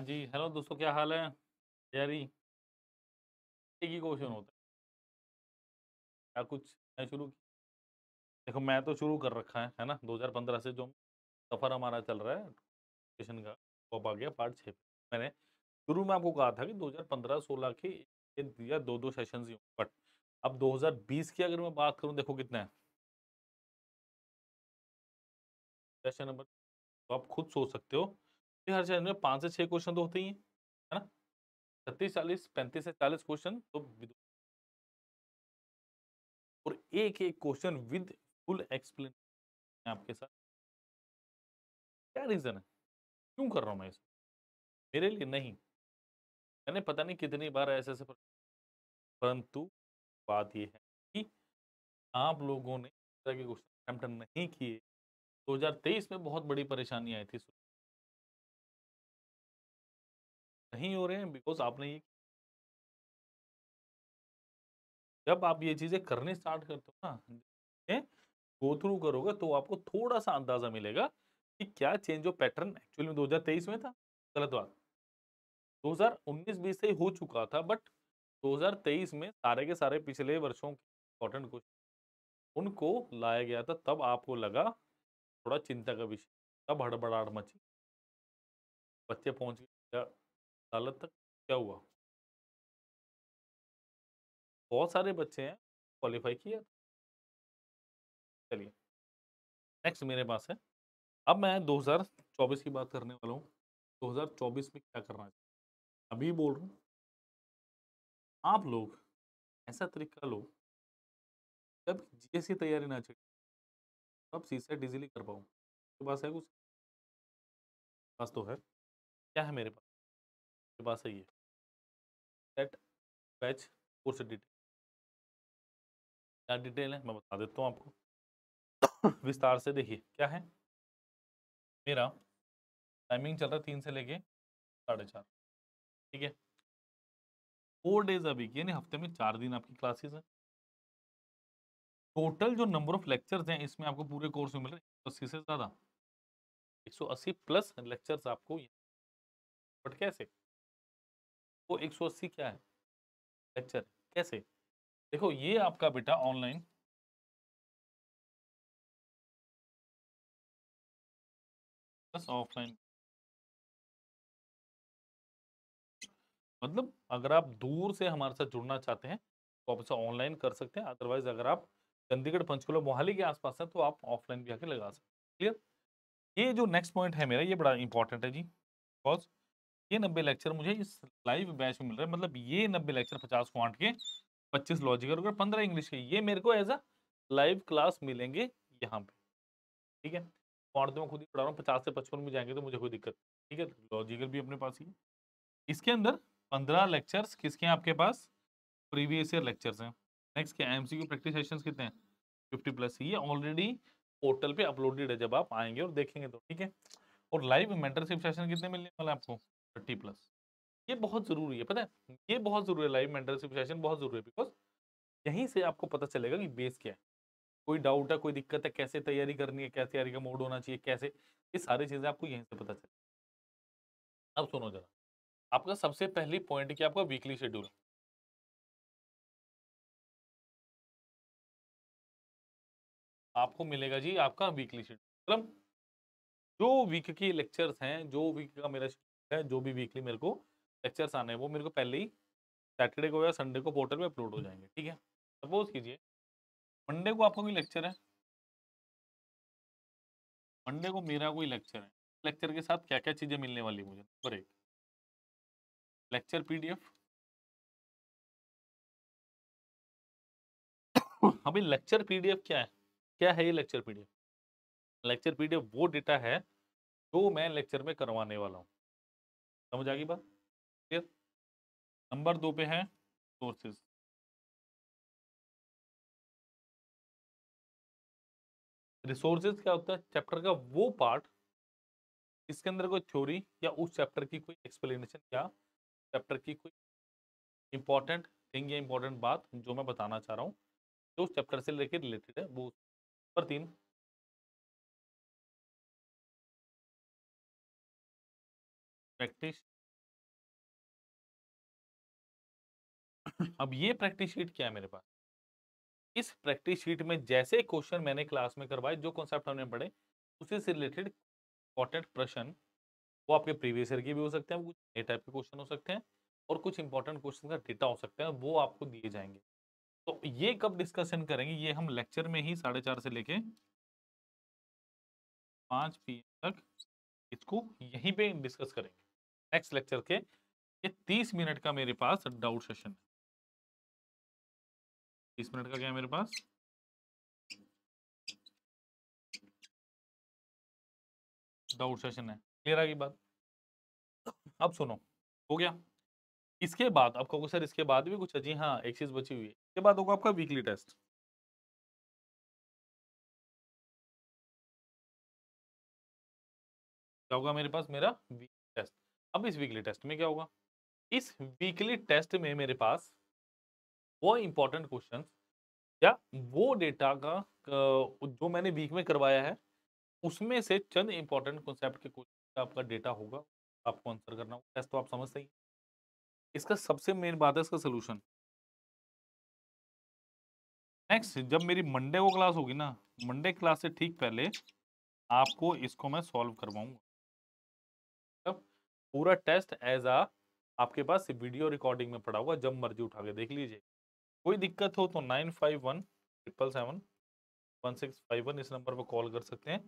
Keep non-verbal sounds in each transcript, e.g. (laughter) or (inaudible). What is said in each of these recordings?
हाँ जी, हेलो दोस्तों क्या हाल है? तैयारी एक ही क्वेश्चन होता है। क्या कुछ मैं शुरू देखो मैं तो शुरू कर रखा है, है ना? 2015 से जो सफ़र हमारा चल रहा है एजुकेशन का, वो आ गया पार्ट 6 मैंने शुरू में आपको कहा था कि 2015-16 के या 2-2 सेशंस ही बट अब 2020 की अगर मैं बात करूँ देखो कितना है? सेशन नंबर तो आप खुद सोच सकते हो कि हर सेशन में 5 से 6 क्वेश्चन तो होते ही हैं, है ना? 36, 40, 35 से 40 क्वेश्चन तो और एक-एक क्वेश्चन विद फुल एक्सप्लेन आपके साथ। क्या रीज़न है? क्यों कर रहा हूँ मैं इसे? मेरे लिए नहीं। मैंने पता नहीं कितनी बार ऐसे-ऐसे परंतु बात ये है कि आप लोगों ने तरह के क्वेश्चन अटेम्प्ट नहीं किए। 2023 में बहुत बड़ी परेशानी आई थी। नहीं हो रहे हैं बिकॉज़ आपने ये जब आप ये चीज़ें करने स्टार्ट करते हो ना, गो थ्रू करोगे तो आपको थोड़ा-सा अंदाज़ा मिलेगा कि क्या चेंज ऑफ़ पैटर्न एक्चुअली में 2023 में था? गलत बात। 2019-20 से ही हो चुका था बट 2023 में सारे के सारे पिछले वर्षों के इम्पोर्टेंट क्वेश्चन उनको लाया गया था तब आपको लगा थोड़ा चिंता का विषय, तब हड़बड़ाहट मची। बच्चे पहुँच गए अदालत तक, क्या हुआ? बहुत सारे बच्चे हैं क्वालिफाई किया। चलिए, नेक्स्ट मेरे पास है। अब मैं 2024 की बात करने वाला हूँ। 2024 में क्या करना है? अभी बोल रहा हूँ। आप लोग ऐसा तरीका लो जब जीएस की तैयारी ना चाहिए अब सीसेट इजीली कर पाऊँ। पास है कुछ? पास तो है। क्या है मेरे पास? मेरे पास है ये। Set batch course detail. क्या डिटेल है? मैं बता देता हूँ आपको। विस्तार से देखिए, क्या है? मेरा टाइमिंग चल रहा है 3 से लेके साढ़े 4 ठीक है? 4 डेज़ अ वीक यानी हफ़्ते में 4 दिन आपकी क्लासेस हैं। टोटल जो नंबर ऑफ़ लेक्चर्स हैं इसमें आपको पूरे कोर्स में मिल रहे हैं 180 से ज़्यादा। 180 प्लस लेक्चर्स आपको बट कैसे? वो 180 क्या है? लेक्चर कैसे? देखो, ये आपका बेटा ऑनलाइन प्लस ऑफलाइन मतलब अगर आप दूर से हमारे साथ जुड़ना चाहते हैं तो आप इसे ऑनलाइन कर सकते हैं। अदरवाइज़ अगर आप चंडीगढ़ पंचकुला मोहाली के आसपास हैं तो आप ऑफलाइन भी आके लगा सकते हैं। क्लियर ये जो नेक्स्ट पॉइंट है मेरा, ये बड़ा इंपॉर्टेंट है जी। बिकॉज़ ये नब्बे लेक्चर मुझे इस लाइव बैच में मिल रहा है। मतलब ये नब्बे लेक्चर पचास क्वांट के, पच्चीस लॉजिकल और पंद्रह इंग्लिश के, ये मेरे को एज अ लाइव क्लास मिलेंगे यहाँ पे। ठीक है? क्वांट तो मैं खुद ही पढ़ा रहा हूँ, पचास से पचपन में जाएँगे तो मुझे कोई दिक्कत ठीक है? लॉजिकल भी अपने पास ही है। इसके अंदर पंद्रह लेक्चर्स किसके हैं आपके पास? प्रीवियस ईयर लेक्चर्स हैं। नेक्स्ट क्या एमसीक्यू प्रैक्टिस सेशंस कितने हैं? फिफ्टी प्लस ये ऑलरेडी पोर्टल पे अपलोडेड है जब आप आएँगे और देखेंगे तो। ठीक है? और लाइव मेंटरशिप सेशन कितने मिलने वाले आपको? Thirty plus. ये बहुत ज़रूरी है, पता है? ये बहुत ज़रूरी है, लाइव मेंटरशिप सेशन बहुत ज़रूरी है बिकॉज़ यहीं से आपको पता चलेगा कि बेस क्या है। कोई डाउट है, कोई दिक्कत है, कैसे तैयारी करनी है, कैसे तैयारी का मोड होना चाहिए, कैसे? ये सारी चीज़ें आपको यहीं से पता चले अब सुनो जरा, आपका सबसे पहली पॉइंट क्या आपका? वीकली शेड्यूल आपको मिलेगा जी आपका वीकली शेड्यूल मतलब जो वीक के लेक्चर्स हैं, जो वीक का मेरा है जो भी वीकली मेरे को लेक्चर्स आने हैं वो मेरे को पहले ही सैटरडे को या संडे को पोर्टल पे अपलोड हो जाएँगे ठीक है? सपोज़ कीजिए मंडे को आपका कोई लेक्चर है? मंडे को मेरा कोई लेक्चर है? लेक्चर के साथ क्या क्या चीज़ें मिलने वाली मुझे? नंबर एक लेक्चर पीडीएफ अभी लेक्चर पीडीएफ क्या है? क्या है ये लेक्चर पीडीएफ लेक्चर पीडीएफ वो डेटा है जो मैं लेक्चर में करवाने वाला हूँ। समझ आ गई बात? क्लियर नंबर दो पे है सोर्सेज रिसोर्सेज क्या होता है? चैप्टर का वो पार्ट इसके अंदर कोई थ्योरी या उस चैप्टर की कोई एक्सप्लेनेशन या चैप्टर की कोई इंपॉर्टेंट थिंग या इंपॉर्टेंट बात जो मैं बताना चाह रहा हूँ, जो उस चैप्टर से लेकर रिलेटेड है, वो। पर तीन प्रैक्टिस अब ये प्रैक्टिस शीट क्या है मेरे पास? इस प्रैक्टिस शीट में जैसे क्वेश्चन मैंने क्लास में करवाए, जो कॉन्सेप्ट हमने पढ़े, उसी से रिलेटेड इंपॉर्टेंट प्रश्न, वो आपके प्रीवियस ईयर के भी हो सकते हैं कुछ नए टाइप के क्वेश्चन हो सकते हैं और कुछ इंपॉर्टेंट क्वेश्चन का डेटा हो सकते हैं, वो आपको दिए जाएँगे। तो ये कब डिस्कशन करेंगे, ये हम लेक्चर में ही साढ़े चार से लेके पाँच पी तक इसको यहीं पे डिस्कस करेंगे। नेक्स्ट लेक्चर के, ये तीस मिनट का मेरे पास डाउट सेशन है। तीस मिनट का क्या है मेरे पास? डाउट सेशन है। क्लियर आ गई बात? अब सुनो, हो गया? इसके बाद, अब कहोगे सर इसके बाद भी कुछ है जी हाँ एक चीज़ बची हुई है। इसके बाद होगा आपका वीकली टेस्ट क्या होगा मेरे पास? मेरा वीकली टेस्ट अब इस वीकली टेस्ट में क्या होगा? इस वीकली टेस्ट में मेरे पास वो इंपॉर्टेंट क्वेश्चन या वो डेटा का जो मैंने वीक में करवाया है, उसमें से चंद इंपॉर्टेंट कॉन्सेप्ट के क्वेश्चन आपका डेटा होगा, आपको आंसर करना होगा। टेस्ट तो आप समझते ही इसका सबसे मेन बात है इसका सोल्यूशन नेक्स्ट जब मेरी मंडे को क्लास होगी ना मंडे क्लास से ठीक पहले आपको इसको मैं सॉल्व करवाऊँगा। पूरा टेस्ट एज आ आपके पास वीडियो रिकॉर्डिंग में पड़ा होगा जब मर्ज़ी उठा के देख लीजिए। कोई दिक्कत हो तो nine five one, triple seven, one six five one इस नंबर पर कॉल कर सकते हैं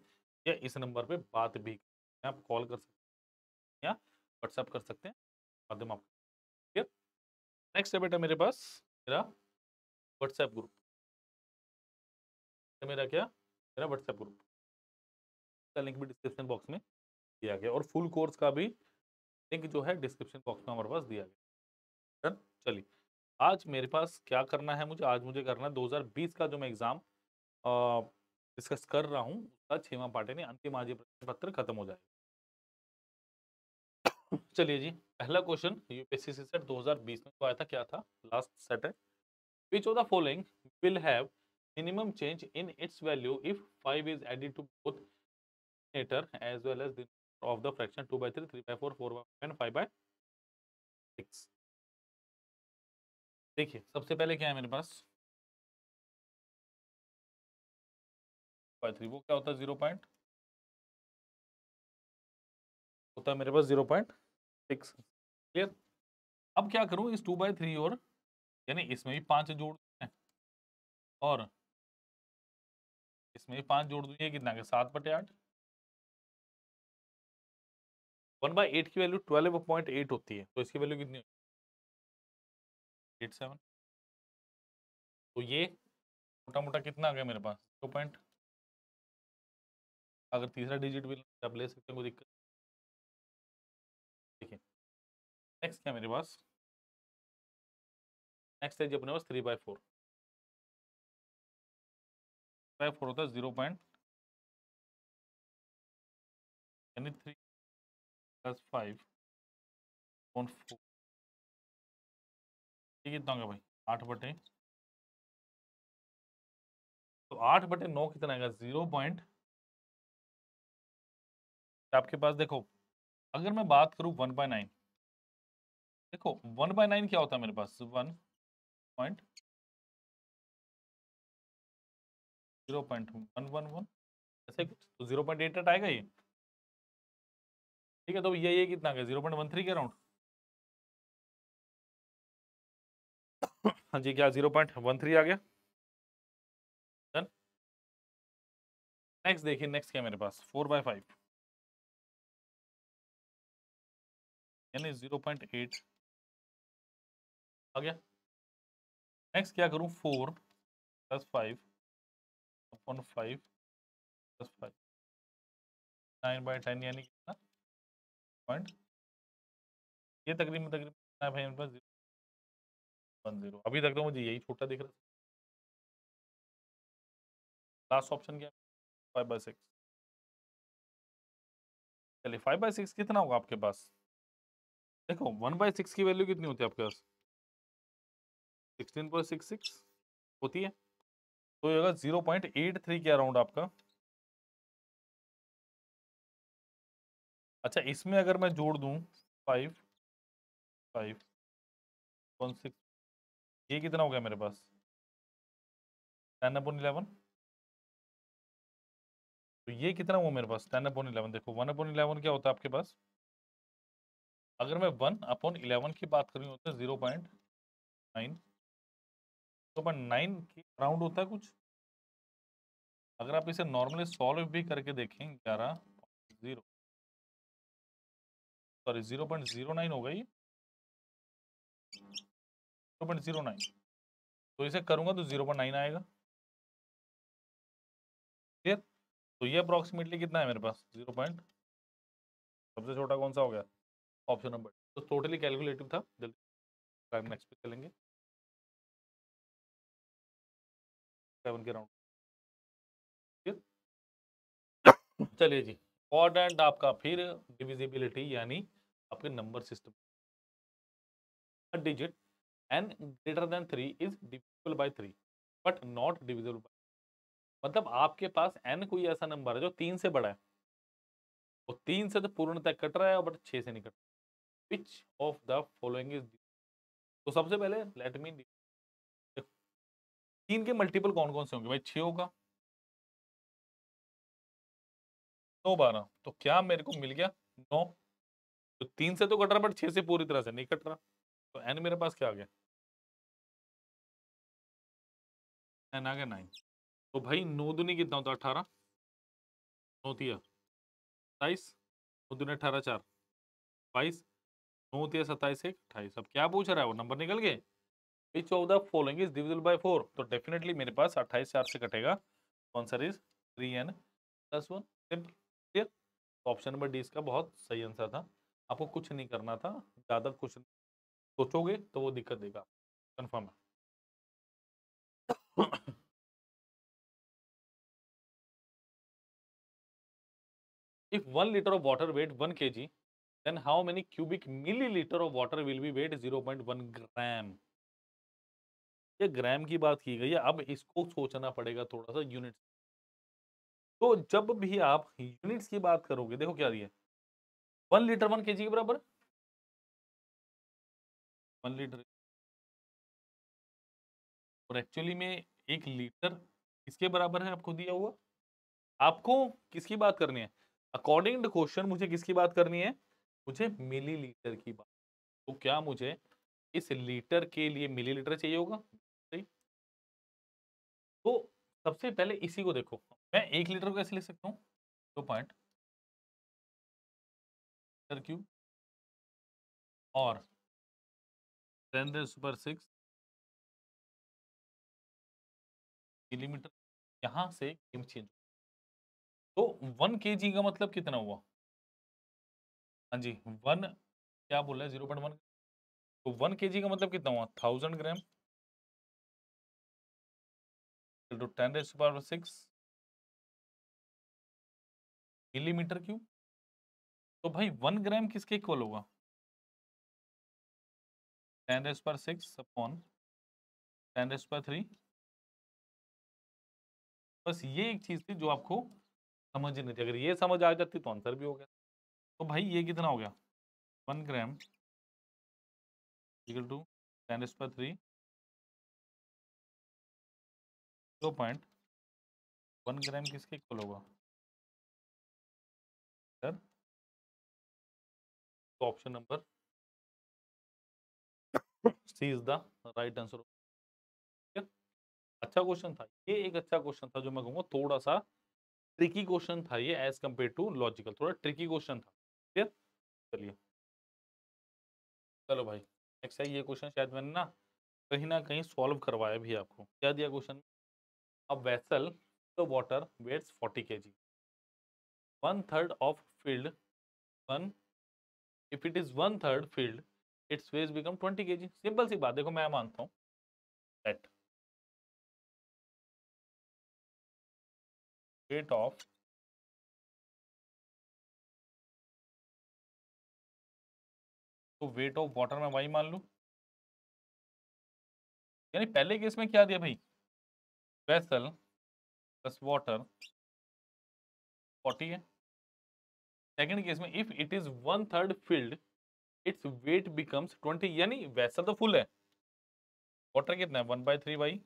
या इस नंबर पे बात भी आप कॉल कर सकते हैं या व्हाट्सएप कर सकते हैं, माध्यम आप ठीक नेक्स्ट है बेटा मेरे पास, मेरा व्हाट्सएप ग्रुप। मेरा क्या? मेरा व्हाट्सएप ग्रुप। का लिंक भी डिस्क्रिप्शन बॉक्स में दिया गया और फुल कोर्स का भी लिंक जो है डिस्क्रिप्शन बॉक्स में हमारे पास दिया गया। चलिए, आज मेरे पास क्या करना है मुझे? आज मुझे करना है 2020 का जो मैं एग्ज़ाम डिस्कस कर रहा हूँ, उसका छवा पार्ट यानी अंतिम आज प्रश्न पत्र खत्म हो जाएगा। चलिए जी, पहला क्वेश्चन यूपीएससी सेट 2020 में तो आया था क्या था? लास्ट सेट है। Which of the following will have minimum change in its value if 5 is added to both denominator as well as of the fraction 2 by 3 3 by 4 4 by 5 5 by 6 देखिए, सबसे पहले क्या है मेरे पास? बाय थ्री वो क्या होता है? ज़ीरो पॉइंट होता है मेरे पास ज़ीरो पॉइंट सिक्स क्लियर अब क्या करूँ? इस टू बाई थ्री और, यानी इसमें भी पाँच जोड़ और इसमें भी पाँच जोड़ दूँगे कितना के? सात बटे आठ? वन बाई एट की वैल्यू ट्वेल्व पॉइंट एट होती है तो इसकी वैल्यू कितनी एट सेवन। तो ये मोटा मोटा कितना आ गया मेरे पास? दो पॉइंट। अगर तीसरा डिजिट भी आप ले सकते हैं, कोई दिक्कत देखिए नेक्स्ट क्या मेरे पास? नेक्स्ट है जी अपने पास three by four by four होता है ज़ीरो पॉइंट यानी three plus five point four ये कितना होगा भाई? आठ बटे? तो आठ बटे नौ कितना आएगा? ज़ीरो पॉइंट आपके पास देखो, अगर मैं बात करूँ वन बाय नाइन, देखो वन बाय नाइन क्या होता है मेरे पास? One point zero point one one one, ऐसे कुछ? तो ज़ीरो पॉइंट एट एट आएगा ये? ठीक है तो ये ये कितना ज़ीरो पॉइंट वन थ्री के अराउंड हाँ जी, क्या ज़ीरो पॉइंट वन थ्री आ गया? डन नेक्स्ट देखिए नेक्स्ट क्या मेरे पास? फोर बाय फाइव यानी ज़ीरो पॉइंट एट आ गया। नेक्स्ट क्या करूँ? Four plus five upon five plus five nine by ten यानी कितना? पॉइंट? ये तकरीबन तकरीबन भाई मेरे पास? One zero. अभी तक तो मुझे यही छोटा दिख रहा है लास्ट ऑप्शन क्या फाइव बाई सिक्स चलिए फाइव बाई सिक्स कितना होगा आपके पास? देखो वन बाई सिक्स की वैल्यू कितनी होती है आपके पास? सिक्सटीन पॉइंट सिक्स सिक्स होती है। तो ये होगा ज़ीरो पॉइंट एट थ्री के अराउंड आपका अच्छा इसमें अगर मैं जोड़ दूँ फाइव फाइव वन सिक्स ये कितना हो गया मेरे पास? टेन अपॉन इलेवन तो ये कितना हुआ मेरे पास? टेन अपॉन इलेवन देखो वन अपॉन इलेवन क्या होता है आपके पास? अगर मैं वन अपॉन इलेवन की बात करूँ तो zero point nine zero point nine की अराउंड होता है कुछ? अगर आप इसे नॉर्मली सॉल्व भी करके देखें, ग्यारह zero sorry, zero point zero nine होगा ये ज़ीरो पॉइंट ज़ीरो नाइन। तो इसे करूँगा तो ज़ीरो पॉइंट नाइन आएगा। क्लियर? तो ये अप्रोक्सीमेटली कितना है मेरे पास? Zero point. सबसे छोटा कौन सा हो गया? ऑप्शन नंबर तो टोटली कैलकुलेटिव था। जल्दी नेक्स्ट पे चलेंगे। सेवन के राउंड चलिए जी। इंपॉर्टेंट आपका फिर डिविजिबिलिटी यानी आपके number system. Digit n greater than three is divisible by three but not divisible by मतलब आपके पास एन कोई ऐसा नंबर है जो तीन से बड़ा है। वो तीन से तो पूर्णतः कट रहा है बट छह से नहीं कट रहा। Which of the following is तो सबसे पहले लेट मी तीन के मल्टीपल कौन कौन से होंगे? भाई छह होगा। नौ बारह तो क्या मेरे को मिल गया? नौ। तो तीन से तो कट रहा बट छह से पूरी तरह से नहीं कट रहा। तो एन मेरे पास क्या आ गया? एन आ गया नाइन। तो भाई नौ दुनी कितना होता? अठारह। नौ तिया सताइस नौ दुनी अठारह, चार। बाईस। नौ तिया सत्ताईस, एक, अट्ठाईस। अब क्या पूछ रहा है? वो नंबर निकल गए? Which of the following is divisible by four. तो डेफिनेटली मेरे पास अट्ठाईस चार से कटेगा। Answer is three n. Plus one. Simple. Clear तो ऑप्शन नंबर डी इसका बहुत सही आंसर था। आपको कुछ नहीं करना था, ज़्यादा कुछ सोचोगे तो वो दिक्कत देगा कंफर्म है। If 1 liter of water weight 1 kg, then how many cubic milliliter of water will be weighed? 0.1 gram ये ग्राम की बात की गई है, अब इसको सोचना पड़ेगा थोड़ा सा यूनिट तो जब भी आप यूनिट्स की बात करोगे, देखो क्या दिया वन लीटर वन के के बराबर? वन लीटर और एक्चुअली में एक लीटर किसके बराबर है आपको दिया हुआ? आपको किसकी बात करनी है? अकॉर्डिंग टू क्वेश्चन मुझे किसकी बात करनी है? मुझे मिलीलीटर की बात। तो क्या मुझे इस लीटर के लिए मिलीलीटर चाहिए होगा? सबसे पहले इसी को देखो। मैं एक लीटर को कैसे लिख सकता हूँ, दो पॉइंट। क्यूब। और टेन सिक्स मिलीमीटर यहाँ से चेंज तो वन के जी का मतलब कितना हुआ? हाँ जी वन क्या बोल रहा है? ज़ीरो पॉइंट वन तो वन के जी का मतलब कितना हुआ? Thousand gram to ten raise power six millimetre cube तो भाई वन ग्राम किसके इक्वल होगा? टेन रेस पर सिक्स अपॉन टेन रेस पर थ्री बस ये एक चीज़ थी जो आपको समझ नहीं थी। अगर ये समझ आ जाती तो आंसर भी हो गया। तो भाई ये कितना हो गया? One gram equal to ten पर थ्री दो पॉइंट। वन ग्राम किसके इक्वल होगा? सर? तो option number? C is the right answer. अच्छा क्वेश्चन था। ये एक अच्छा क्वेश्चन था जो मैं कहूँगा थोड़ा सा ट्रिकी क्वेश्चन था ये एज कंपेयर टू लॉजिकल थोड़ा ट्रिकी क्वेश्चन था। क्लियर चलिए। चलो भाई नेक्स्ट है ये क्वेश्चन शायद मैंने ना कहीं ना कहीं सॉल्व करवाया भी आपको। क्या दिया question? A vessel the water weighs 40 kg one third of field one if it is one third field its weight become 20 kg simple सी बात, देखो मैं मानता हूँ। दैट weight of तो वेट ऑफ़ वाटर में वाई मान लू। यानी पहले केस में क्या दिया भाई? वेसल प्लस वाटर फोर्टी है। सेकंड केस में if it is one third filled its weight becomes twenty यानी वेसल तो फुल है। वाटर कितना है? One by three by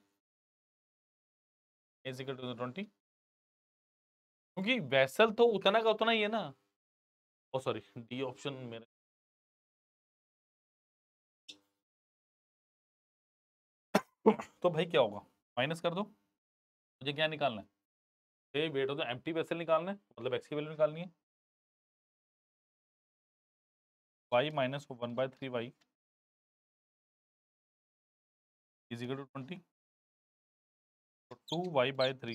is equal to twenty क्योंकि वैसल तो उतना का उतना ही है ना। ओ सॉरी डी ऑप्शन मेरे तो भाई क्या होगा? माइनस कर दो। मुझे क्या निकालना है? वेट हो तो टी वेसल निकालना है? मतलब एक्स की वैल्यू निकालनी है Y minus one by three Y is equal to twenty two Y by three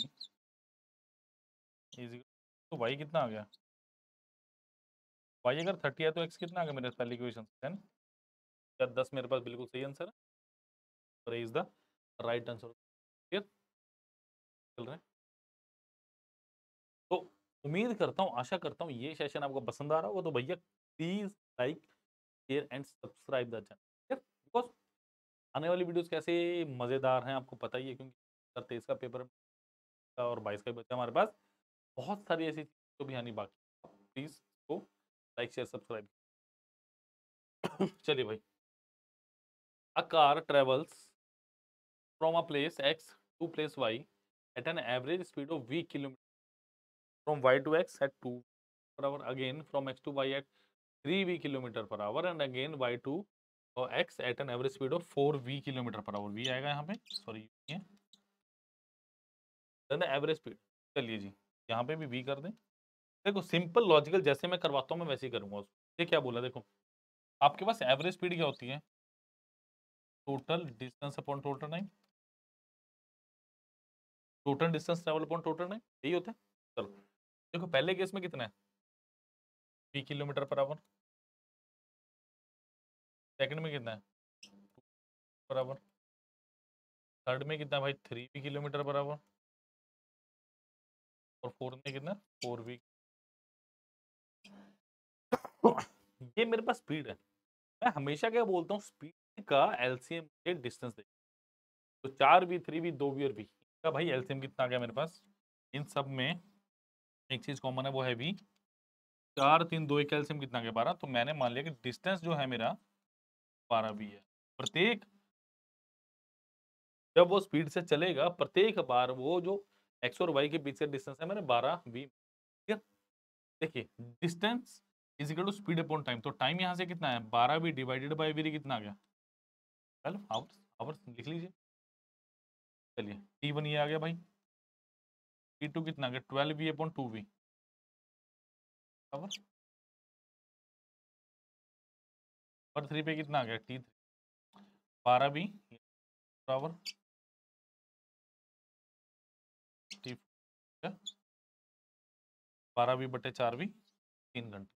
is तो वाई कितना आ गया? वाई अगर थर्टी है तो एक्स कितना आ गया मेरे पहली इक्वेशन टेन दस मेरे पास बिल्कुल सही आंसर है? Is the right answer clear चल रहा तो उम्मीद करता हूँ, आशा करता हूँ, ये सेशन आपको पसंद आ रहा होगा तो भैया please like share and subscribe the channel because आने वाली वीडियोस कैसे मज़ेदार हैं आपको पता ही है, क्योंकि तेईस का पेपर का और बाईस का बच्चा हमारे पास। बहुत सारी ऐसी चीज़ भी आनी बाकी प्लीज़ को लाइक शेयर सब्सक्राइब चलिए भाई। A car travels from a place X to place Y at an average speed of V kilometre from y to x at 2 per hour again from x to y at 3 v kilometer per hour and again y to uh, x at an average speed of 4 v kilometer per hour. V आएगा यहाँ पे sorry ये। Then average speed चलिए जी यहाँ पे भी v कर दें। देखो सिंपल लॉजिकल जैसे मैं करवाता हूँ मैं वैसे ही करूँगा उसको। ये क्या बोला देखो आपके पास एवरेज स्पीड क्या होती है? Total distance upon total time total distance travel upon total time यही होता है। चलो, देखो पहले केस में कितना है? B kilometre per hour second में कितना है? पर आवर थर्ड में कितना भाई? थ्री किलोमीटर पर आवर और फोर्थ में कितना फोर बी ये मेरे पास स्पीड है। मैं हमेशा क्या बोलता हूँ, स्पीड का एलसीएम डिस्टेंस दे तो चार बी थ्री बी दो बी और का भाई एल्सियम कितना आ गया मेरे पास? इन सब में एक चीज़ कॉमन है, वो है वी चार तीन दो एक एल्सियम कितना के बारह। तो मैंने मान लिया कि डिस्टेंस जो है मेरा, बारह भी है। प्रत्येक जब वो स्पीड से चलेगा, प्रत्येक बार वो जो एक्स और वाई के बीच से डिस्टेंस है, मैंने बारह वी देखिए distance is equal to speed upon time तो टाइम यहाँ से कितना है? बारह भी डिवाइडेड बाई वी कितना आ गया? चलो आवर्स आवर्स लिख लीजिए। चलिए टी वन ये आ गया भाई। टी टू कितना आ गया? Twelve V upon two V पर थ्री पे कितना आ गया? टी थ्री बारह वी बराबर। टी बारह वी बटे चार वी तीन घंटे।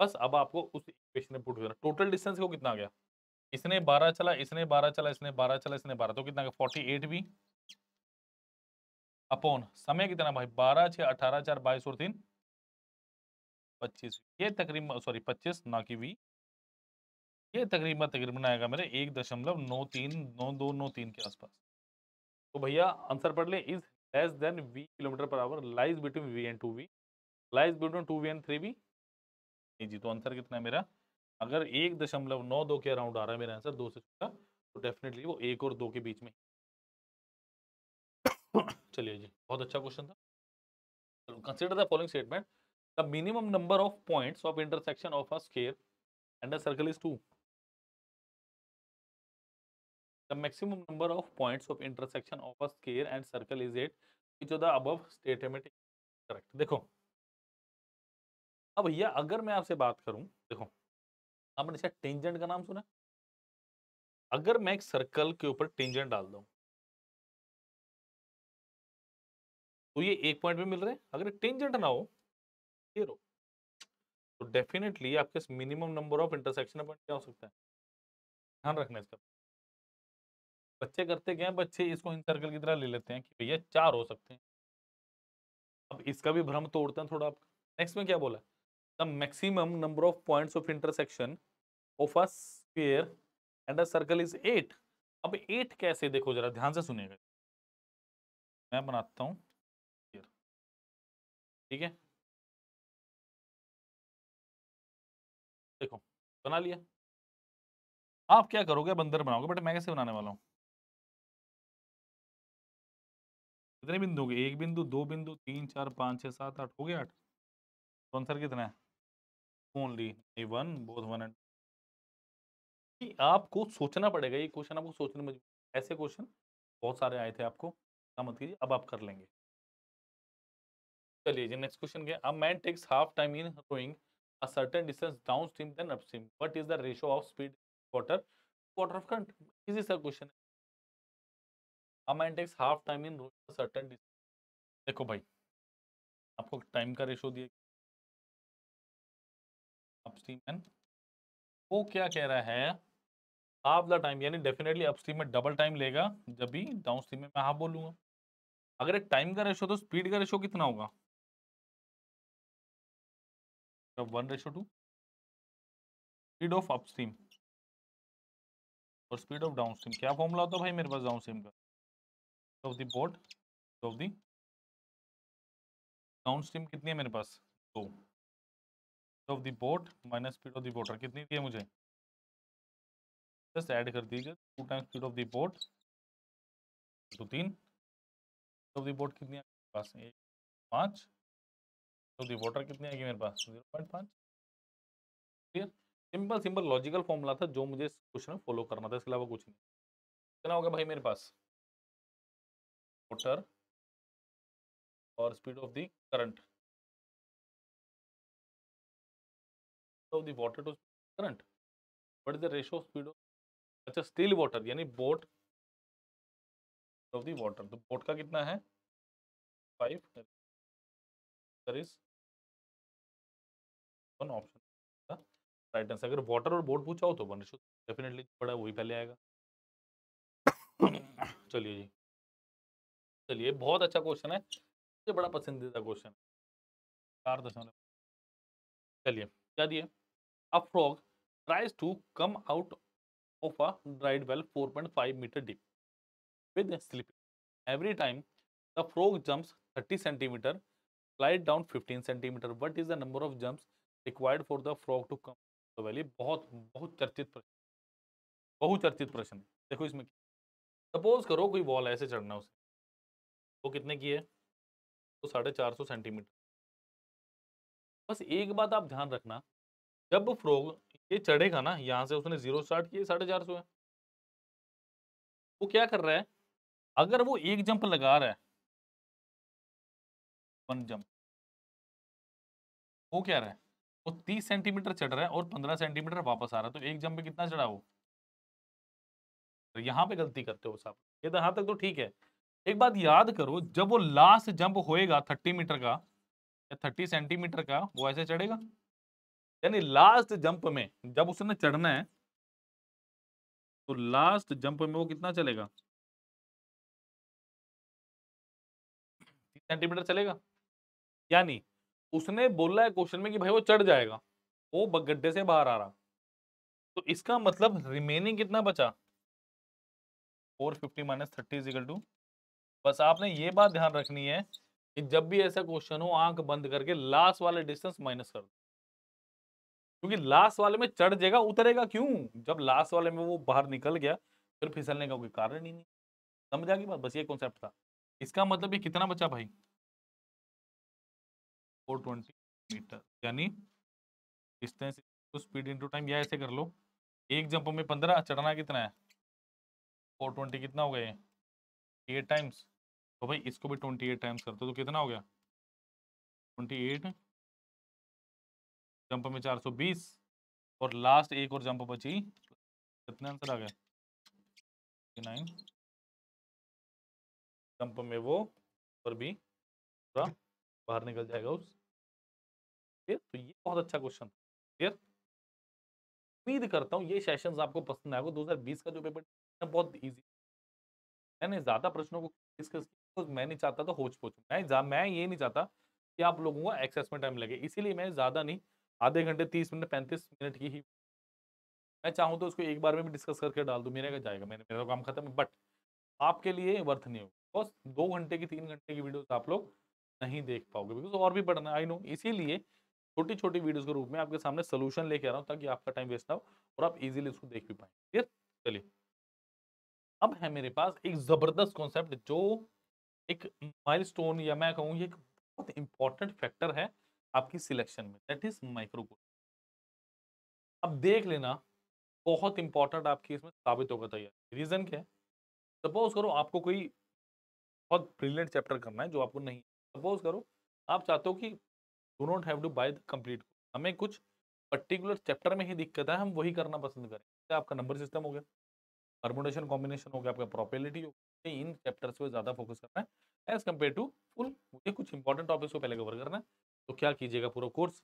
बस अब आपको उस इक्वेशन में पुट करना। टोटल डिस्टेंस को कितना आ गया? इसने बारह चला, इसने बारह चला, इसने बारह चला, इसने बारह तो कितना फोर्टी एट वी अपॉन, समय कितना भाई? बारह छः अठारह चार, बाईस और तीन। पच्चीस। ये तकरीबन सॉरी पच्चीस, ना की वी। ये तकरीबन तकरीबन आएगा मेरे एक दशमलव नौ तीन, नौ दो, नौ तीन के आसपास। तो भैया, आंसर पढ़ ले, is less than V kilometre per hour lies between V and two V lies between two V and three V जी तो आंसर कितना है मेरा? अगर एक दशमलव नौ दो के अराउंड आ रहा है मेरा आंसर, दो से छोटा तो डेफिनेटली वो एक और दो के बीच में (coughs) चलिए जी, बहुत अच्छा क्वेश्चन था। चलो consider the following statement the minimum number of points of intersection of a square and a circle is two the maximum number of points of intersection of a sphere and circle is 8 which of the above statement correct. देखो, अब भैया, अगर मैं आपसे बात करूँ, देखो आपने शायद टेंजेंट का नाम सुना अगर मैं एक सर्कल के ऊपर टेंजेंट डाल दूँ तो ये एक पॉइंट में मिल रहे हैं। अगर टेंजेंट ना हो ज़ीरो तो डेफिनेटली आपके minimum number of intersection point क्या हो सकता है? ध्यान रखना इसका। बच्चे करते क्या बच्चे इसको इन सर्कल की तरह ले लेते हैं कि भैया चार हो सकते हैं। अब इसका भी भ्रम तोड़ते हैं थोड़ा नेक्स्ट में क्या बोला? The maximum number of points of intersection of a sphere and a circle is eight अब एट कैसे देखो जरा, ध्यान से सुनिएगा। मैं बनाता हूँ। ठीक है? देखो, बना लिया। आप क्या करोगे? बंदर बनाओगे, बट मैं कैसे बनाने वाला हूँ? कितने बिंदु हो गए? एक बिंदु, दो बिंदु, तीन, चार, पाँच छः सात, आठ, हो गया आठ? तो आंसर कितना है? Only A one, both one and आपको सोचना पड़ेगा, ये क्वेश्चन आपको सोचने में ऐसे क्वेश्चन बहुत सारे आए थे आपको मत कीजिए, अब आप कर लेंगे। चलिए जी, नेक्स्ट क्वेश्चन क्या अब man takes half time in rowing a certain distance downstream then upstream, what is the ratio of speed water water of current, is is question a man takes half time in rowing certain distance देखो भाई, आपको time का ratio दिया upstream and वो क्या कह रहा है? हाफ़ द टाइम यानी डेफिनेटली अपस्ट्रीम में डबल टाइम लेगा, जब भी डाउनस्ट्रीम में मैं हाफ़ बोलूँगा। अगर एक टाइम का रेशो तो स्पीड का रेशो कितना होगा? One ratio two speed of upstream और स्पीड ऑफ़ डाउनस्ट्रीम क्या फॉर्मूला होता है भाई मेरे पास डाउनस्ट्रीम का? Of the boat of the downstream कितनी है मेरे पास? दो। Of the boat minus speed of the boater कितनी दी है मुझे? जस्ट ऐड कर दीजिए two times speed of the boat तो तीन। ऑफ़ द बोट कितनी है पास? एक, पाँच। तो दी वाटर कितनी आएगी मेरे पास? ज़ीरो पॉइंट पाँच। Clear simple simple logical formula था जो मुझे क्वेश्चन में फॉलो करना था, इसके अलावा कुछ नहीं। कितना होगा भाई मेरे पास? वाटर और speed of the current of the water to current what is the ratio of speed of अच्छा स्टिल वाटर यानी बोट ऑफ़ द वाटर तो बोट का कितना है? Five there is one option right answer अगर water और boat पूछा हो तो वन रेशो डेफिनेटली बड़ा वही पहले आएगा। चलिए जी। चलिए, बहुत अच्छा क्वेश्चन है। मुझे बड़ा पसंदीदा क्वेश्चन चार दशमलव। चलिए, क्या दिए a frog tries to come out of a dried well 4.5 metre deep with slipping every time the frog jumps 30 centimetre slide down 15 centimeter. What is the number of jumps required for the frog to come? To the valley, बहुत बहुत चर्चित प्रश्न। बहुत चर्चित प्रश्न। देखो इसमें suppose करो कोई बॉल ऐसे चढ़ना उसे। वो कितने की है? तो साढ़े चार सौ सेंटीमीटर। बस एक बात आप ध्यान रखना। जब फ्रॉग ये चढ़ेगा ना, यहाँ से उसने ज़ीरो स्टार्ट किया, साढ़े चार सौ है। वो क्या कर रहा है? अगर वो एक जंप लगा रहा है। One jump. वो क्या रहा है? वो तीस सेंटीमीटर चढ़ रहा है और पंद्रह सेंटीमीटर वापस आ रहा है तो एक जंप पे कितना चढ़ा वो? तो यहाँ पे गलती करते हो साहब ये तो यहाँ तक तो ठीक है। एक बात याद करो, जब वो लास्ट जंप होएगा थर्टी मीटर का, या थर्टी सेंटीमीटर का, वो ऐसे चढ़ेगा? यानी लास्ट जंप में, जब उसने चढ़ना है तो लास्ट जंप में वो कितना चलेगा? सेंटीमीटर चलेगा। यानी उसने बोला है क्वेश्चन में कि भाई वो चढ़ जाएगा। वो गड्ढे से बाहर आ रहा। तो इसका मतलब रिमेनिंग कितना बचा? Four fifty minus thirty is equal to बस आपने ये बात ध्यान रखनी है कि जब भी ऐसा क्वेश्चन हो, आँख बंद करके लास्ट वाले डिस्टेंस माइनस कर दो। क्योंकि लास्ट वाले में चढ़ जाएगा, उतरेगा क्यों? जब लास्ट वाले में वो बाहर निकल गया, फिर फिसलने का कोई कारण ही नहीं। समझ आ गई बात? बस ये कॉन्सेप्ट था। इसका मतलब ये कितना बचा भाई? फोर ट्वेंटी मीटर, यानी distance to speed into time या ऐसे कर लो। एक जंप में पंद्रह, चढ़ना कितना है? फोर ट्वेंटी कितना हो गया एट टाइम्स तो भाई इसको भी ट्वेंटी एट टाइम्स करते तो कितना हो गया? ट्वेंटी एट जंप में चार सौ बीस और लास्ट एक और जंप बची। कितने आंसर आ नाइन। जंप में वो पर भी पूरा बाहर निकल जाएगा उस। तो ये बहुत अच्छा क्वेश्चन क्लियर उम्मीद करता हूँ ये सेशंस आपको पसंद आएगा 2020 का जो पेपर बहुत इजी मैंने ज़्यादा प्रश्नों को डिस्कस तो मैं नहीं चाहता था होच पोच मैं मैं ये नहीं चाहता कि आप लोगों को एक्सेस में टाइम लगे। इसीलिए मैं ज़्यादा नहीं आधे घंटे, तीस मिनट, पैंतीस मिनट की ही मैं चाहूँ तो उसको एक बार में भी डिस्कस करके डाल दूँ, मेरे का जाएगा मैंने मेरा काम खत्म बट आपके लिए वर्थ नहीं होगा बस दो घंटे की, तीन घंटे की वीडियो आप लोग नहीं देख पाओगे, बिकॉज़ और भी पढ़ना आई नो इसीलिए छोटी-छोटी वीडियोज़ के रूप में आपके सामने सोल्यूशन लेके आ रहा हूँ, ताकि आपका टाइम वेस्ट ना हो और आप इज़िली उसको देख भी पाएँ। क्लियर? चलिए। अब है मेरे पास एक ज़बरदस्त कॉन्सेप्ट, जो एक माइलस्टोन या मैं कहूँ, ये एक बहुत इम्पोर्टेंट फैक्टर है आपकी सिलेक्शन में, दैट इज़ माइक्रो अब देख लेना, बहुत इम्पोर्टेंट आपकी इसमें साबित होगा तैयार। रीज़न क्या है? सपोज़ करो आपको कोई बहुत ब्रिलियंट चैप्टर करना है जो आपको नहीं सपोज़ करो, आप चाहते हो कि do not have to buy the complete हमें कुछ पर्टिकुलर चैप्टर में ही दिक्कत है, हम वही करना पसंद करें। तो आपका नंबर सिस्टम हो गया परमोटेशन कॉम्बिनेशन हो गया, आपका प्रॉपेलिटी हो गया, इन चैप्टर्स पे ज़्यादा फोकस करना है एज कंपेयर टू फुल मुझे कुछ इंपॉर्टेंट टॉपिक्स को पहले कवर करना है। तो क्या कीजिएगा पूरा कोर्स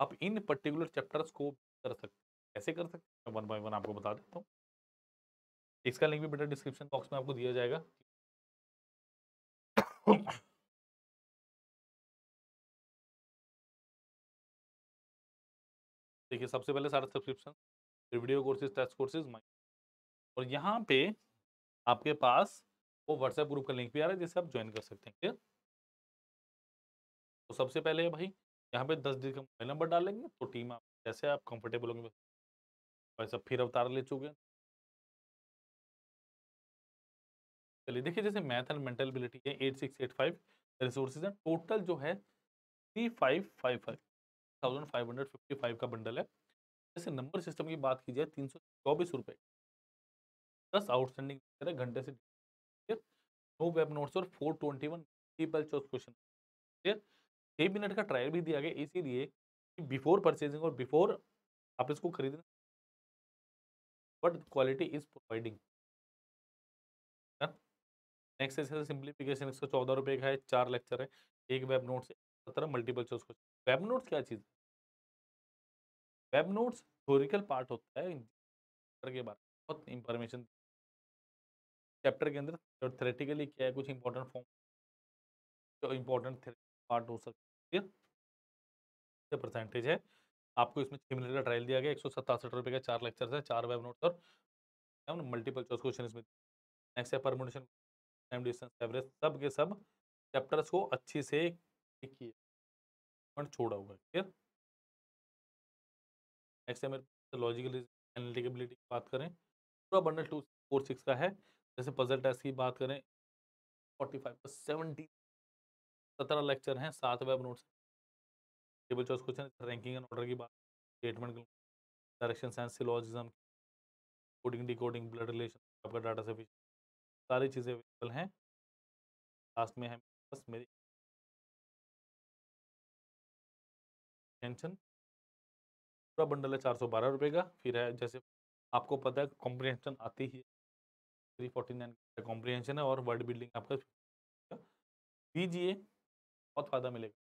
आप इन पर्टिकुलर चैप्टर्स को कर सकते कैसे कर सकते हैं वन बाय वन आपको बता देता हूँ। इसका लिंक भी बेटा डिस्क्रिप्शन बॉक्स में आपको दिया जाएगा। देखिए, सबसे पहले सारा subscription video courses test courses और यहाँ पे आपके पास वो व्हाट्सएप ग्रुप का लिंक भी आ रहा है, जिससे आप ज्वाइन कर सकते हैं क्लियर तो सबसे पहले भाई, यहाँ पे दस डिजिट का मोबाइल नंबर डालेंगे तो टीम आप, जैसे आप कंफर्टेबल होंगे वैसे। फिर अवतार ले चुके हैं। चलिए, देखिए जैसे मैथ एंड मेंटल एबिलिटी है eight six eight five resources है। टोटल जो है three five five five thousand five hundred fifty five का बंडल है। जैसे नंबर सिस्टम की बात की जाए, तीन सौ चौबीस रुपये दस आउटस्टैंडिंग घंटे से। नो वेब नोट्स और फोर ट्वेंटी वन क्वेश्चन छः मिनट का ट्रायल भी दिया गया इसीलिए कि बिफोर परचेजिंग और बिफोर आप इसको खरीदना but quality is providing. Next है सिंप्लीफिकेशन, इसका चौदह रुपये का है, चार लेक्चर है, एक वेब नोट से सत्रह multiple choice question. Web notes क्या चीज़? वेब नोट्स थ्योरिकल पार्ट होता है के बारे में बहुत इंफॉर्मेशन। चैप्टर के अंदर थ्रेटिकली क्या है, कुछ इंपॉर्टेंट फॉर्म, जो इंपॉर्टेंट पार्ट हो सकती है। परसेंटेज है? आपको इसमें छः मिनट का ट्रायल दिया गया, एक सौ सतासठ रुपये का चार लेक्चर है, चार वेब नोट्स और मल्टीपल चॉइस क्वेश्चन इसमें। नेक्स्ट है परमोटेशन टाइम डिस्टेंस एवरेज सब के सब चैप्टर्स को अच्छी से किए। छोड़ा हुआ है क्लियर नेक्स्ट है मेरे लॉजिकल एनालिटिकेबिलिटी की बात करें पूरा बंडल टू फोर सिक्स का है। जैसे पजल टेस्ट की बात करें फोर्टी फाइव सेवेंटी सत्रह लेक्चर हैं, सात web notes. Table choice question, ranking and order की बात, statement direction sense, syllogism, coding, decoding, blood relation, आपका डाटा से सारी चीज़ें अवेलेबल हैं। लास्ट में है बस मेरी। टेंशन? पूरा बंडल है चार सौ बारह रुपये का, फिर है जैसे आपको पता है कॉम्प्रिहेंशन आती ही थ्री फोर्टी नाइन कॉम्प्रिहेंशन है और वर्ड बिल्डिंग आपका कीजिए बहुत फ़ायदा मिलेगा।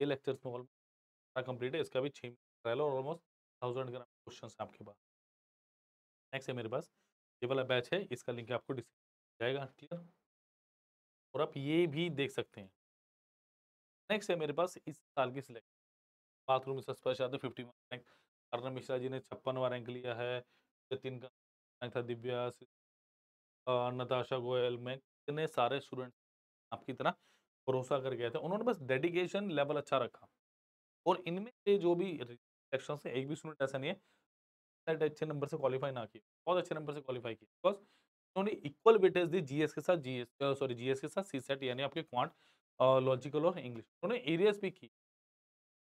ये लेक्चर्स में ऑलमोस्ट कंप्लीट है, इसका भी छः ट्रायल और ऑलमोस्ट थाउज़ेंड ग्राम क्वेश्चन आपके पास। नेक्स्ट है मेरे पास, ये वाला बैच है, इसका लिंक आपको जाएगा क्लियर और आप ये भी देख सकते हैं। नेक्स्ट है मेरे पास, इस साल की सिलेक्शन बाथरूम में स्पर्श आते fifty one rank Arnab Mishra ji ने छप्पनवा रैंक लिया है जतिन का रैंक था दिव्या नताशा गोयल में इतने सारे स्टूडेंट आपकी तरह? भरोसा कर गए थे, उन्होंने बस डेडिकेशन लेवल अच्छा रखा। और इनमें से जो भी सेक्शन से एक भी स्टूडेंट ऐसा नहीं है अच्छे नंबर से क्वालिफाई ना किए बहुत अच्छे नंबर से क्वालिफाई किए बिकॉज़ उन्होंने इक्वल वेटेज दी जीएस के साथ जीएस सॉरी जीएस के साथ सी सेट यानी आपके क्वांट लॉजिकल और इंग्लिश उन्होंने एरियस भी की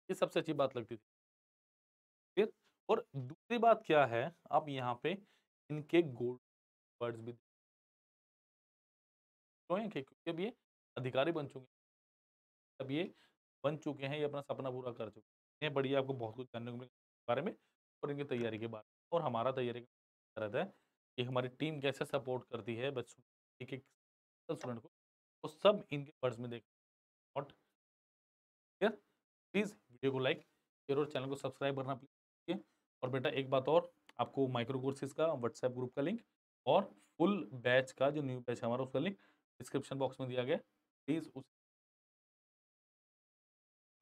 ये सबसे अच्छी बात लगती थी। फिर, और दूसरी बात क्या है, आप यहाँ पे इनके गोल्ड वर्ड्स भी क्योंकि अब ये अधिकारी बन चुके हैं। अब ये बन चुके हैं, ये अपना सपना पूरा कर चुके हैं। ये बढ़िया आपको बहुत कुछ जानने को मिले बारे में और इनकी तैयारी के बारे में और हमारा तैयारी का रहता है कि हमारी टीम कैसे सपोर्ट करती है बच्चों एक एक स्टूडेंट को तो सब इनके वर्ड्स में देख नॉट क्लियर प्लीज़ वीडियो को लाइक शेयर और चैनल को सब्सक्राइब करना प्लीज़ और बेटा एक बात और, आपको माइक्रो कोर्सेज का, व्हाट्सएप ग्रुप का लिंक और फुल बैच का जो न्यू बैच है हमारा, उसका लिंक डिस्क्रिप्शन बॉक्स में दिया गया प्लीज़ उस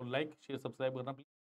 लाइक शेयर सब्सक्राइब करना प्लीज़।